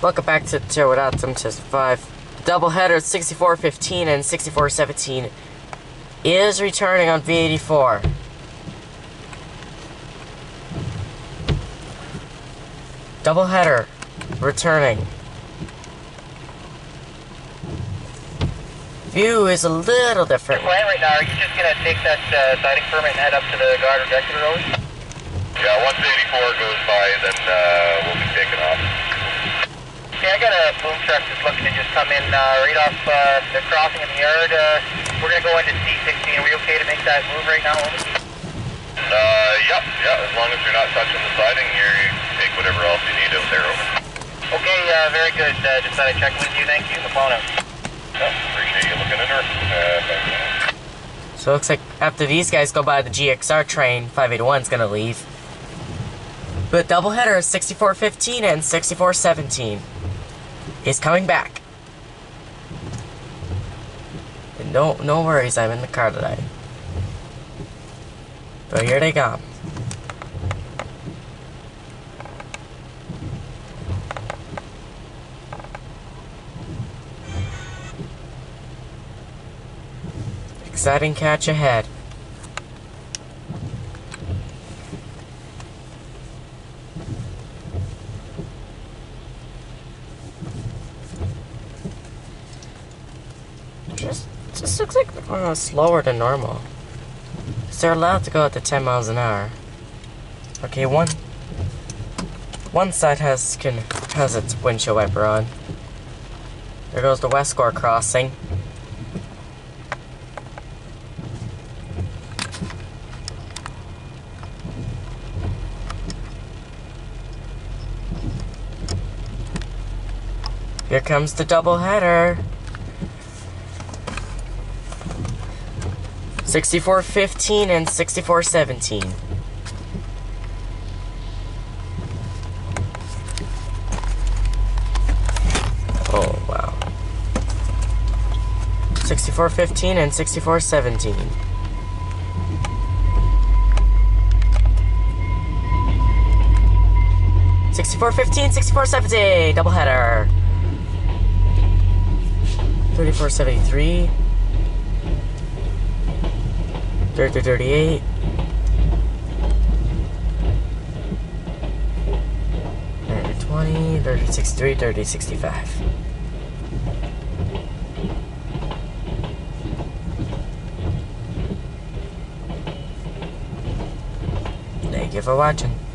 Welcome back to Taylor With Autism Test 5. The doubleheader 6415 and 6417 is returning on VIA 84. Doubleheader returning. View is a little different. Plan right now, are you just gonna take that uh, siding permit and head up to the guard objective road? Yeah, once 84 goes by, then uh, truck that's looking to just come in uh, right off uh, the crossing in the yard. Uh, we're gonna go into C16. Are we okay to make that move right now? Uh, yep, yeah, as long as you're not touching the siding, you take whatever else you need out there. Over. Okay, uh, very good. Uh, just thought I'd check with you. Thank you. The phone out. Yeah, appreciate you looking into it. Uh. So it looks like after these guys go by the GEXR train, 581 is gonna leave. But doubleheader 6415 and 6417 is coming back. No, no worries, I'm in the car today. But here they come. Exciting catch ahead. Just looks like going slower than normal. So they're allowed to go at the 10 miles an hour. Okay, one, one side has can has its windshield wiper on. There goes the West Gore crossing. Here comes the double header. 6415 and 6417. Oh, wow. 6415 and 6417. Sixty-four fifteen, sixty-four seventy, double header. Thirty-four seventy-three. 30 38 30 20 30 63 30 65 Thank you for watching.